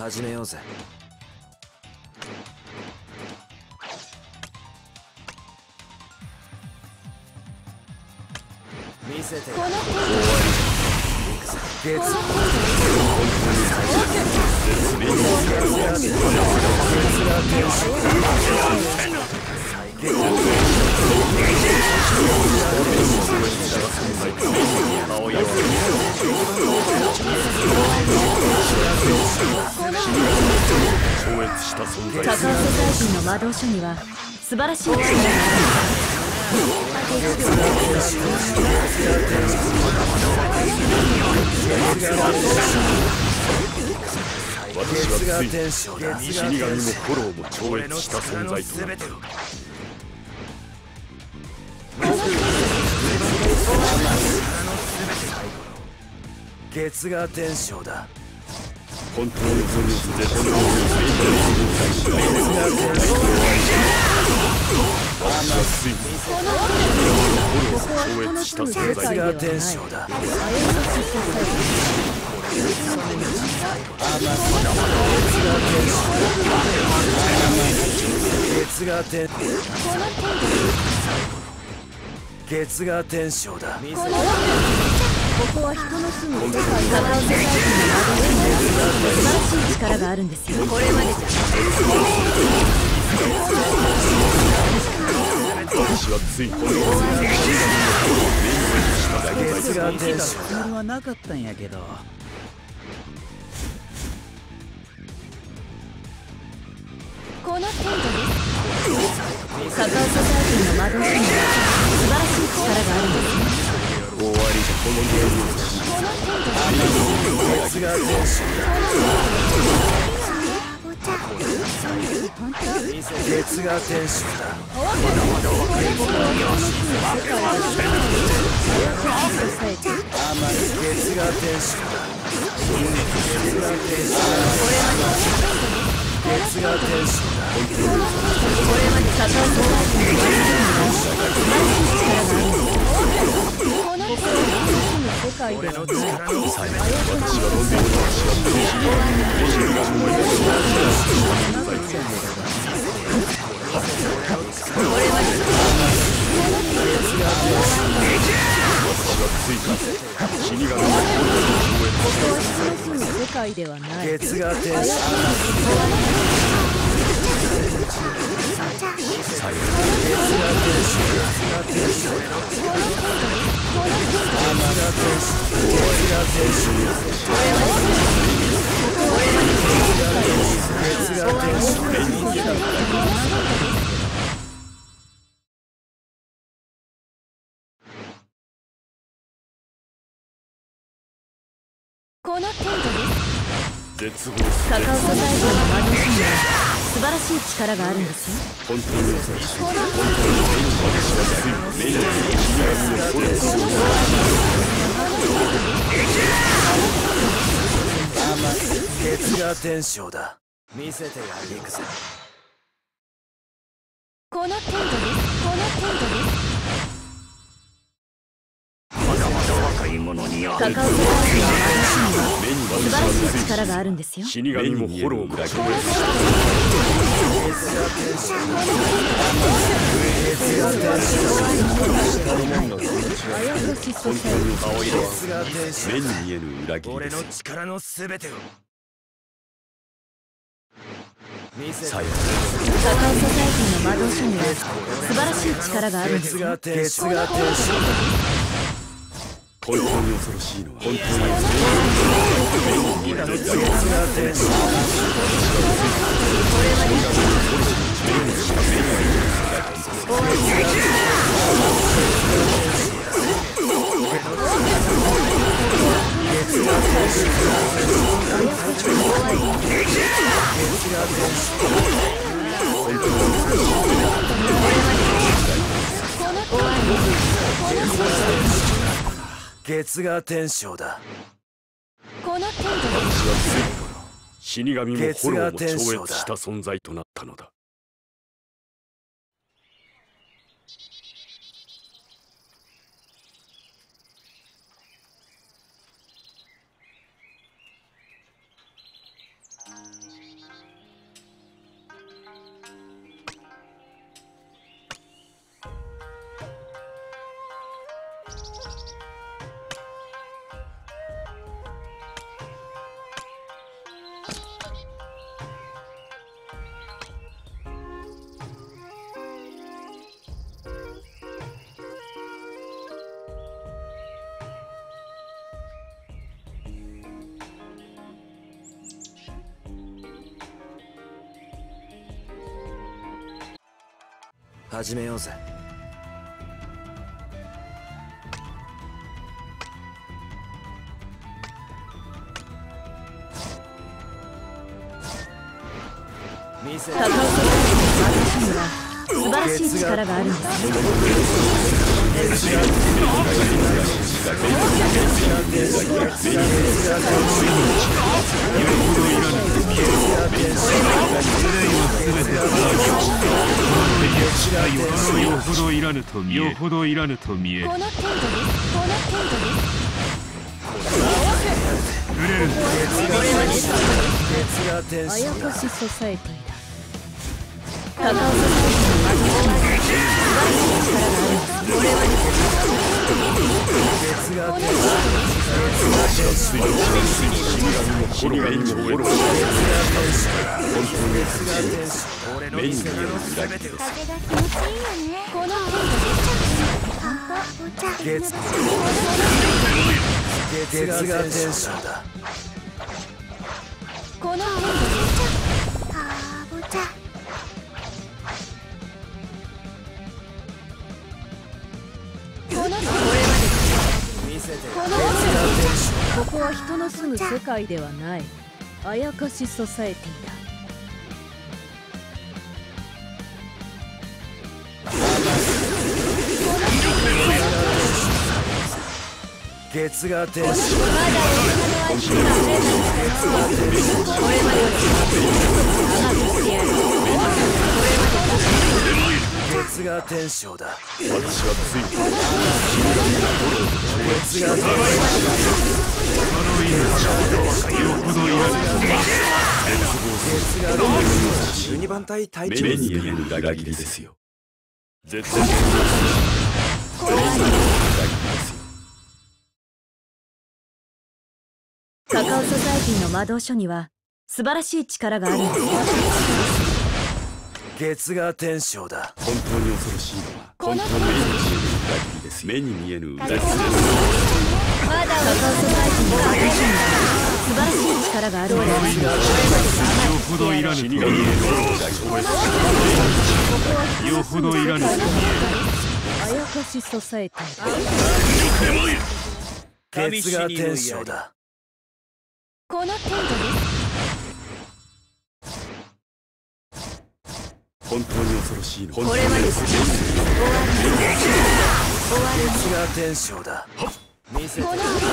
始めようぜ。見せて。このカカオソサイティの魔導書には素晴らしい力がある私はついに死神もフォローも超越した存在となった月が天使だ。本当の存在絶対の私はついにフォローも超越した存在月が天使だ月が天月が天使だここは人の住む世界カカオソサイティの魔導書に素晴らしい力があるんです。よこれまでじゃ私はついに月が天使それはなかったんやけどこの程度ですカカオソサイティの魔導書には素晴らしい力があるんですよ終わりだこのゲーム月が天使月が天使だ月が天使だ月が天使だ月が天使だこれまでカカオソサイティの魔導書には素晴らしい力があるんですよこの人の住む世界ではない。死神もここは人の住む世界ではない月が天使だ月が天使この程度です。絶望すカカオソサイティの魔導書には素晴らしい力があるんですよ本当に優しい本当に私はついに死神もフォローする月が天使だ見せてやる行くぜこの程度ですこの程度ですカカオソサイティの魔導書には素晴らしい力があるんですよ。死神もフォロー裏切り俺の力のすべてをさよソサイティの魔導書には素晴らしい力があるんですよ本当に。恐ろしいのは本当に月が天使月が天将だ。この程度死神も炎も超越した存在となったのだ始めようぜ。見せて。高岡私には素晴らしい力があるんです。よほどいらぬと見えよほどいらぬと見え。この程度ですこの程度触れる。んだ月が天です。使あやかしソサエティだ高岡さんには素晴らしい力があるんです月が天使死神も炎も滅ぼし俺ここは人の住む世界ではない。あやかしソサエティだ。月が天使。まだ大人の味が触れないが天使だ。私はつい。に月が天よほどいらぬ使12番隊隊目長に見える裏切りですよ。絶対。カカオソサエティの魔導書には素晴らしい力があるんです月が天使だ。本当に恐ろしいのは本当に目に見える裏切りです目に見える裏切りですまだカカオソサエティの魔導書には素晴らしい力があるんですよほどいらぬと見えよほどいらぬと見あやかしソサエティ月が天使だ。この程度本当に恐ろしいのはこれまでです終わり月が天使だ見せてこの月が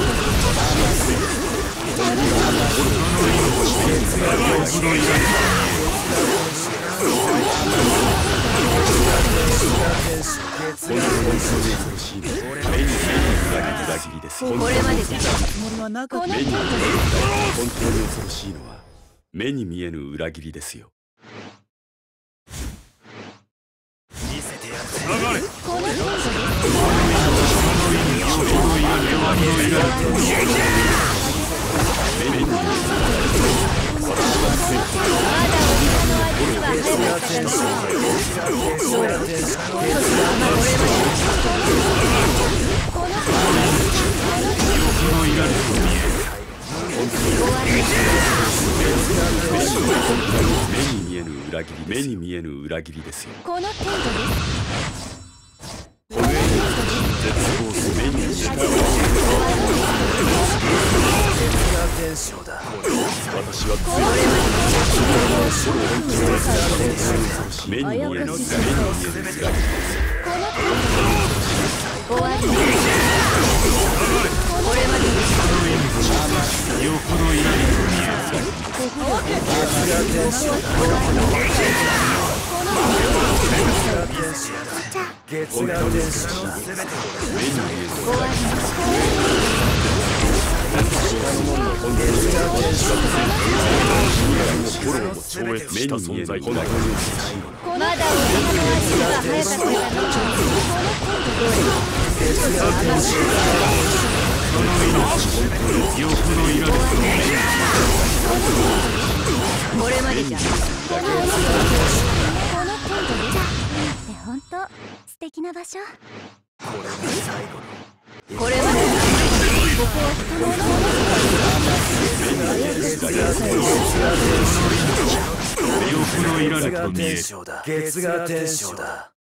恐ろしいのは目に見える裏切りです本これまで。ですはなこの程度当に恐ろしいのは目に見えぬ裏切りですよ目に見えぬ裏切り目に見えぬ裏切りですよ。この程度です私はつい終わりこれまでよほどいらぬと見え月が天使だ目に見えぬ裏切り心をも超越した存在このまだお花の味は早かったなよほどいらぬと見えこれまでじゃこの程度でって本当素敵な場所これまでここは人のものよほどいらぬと見え月が天章だ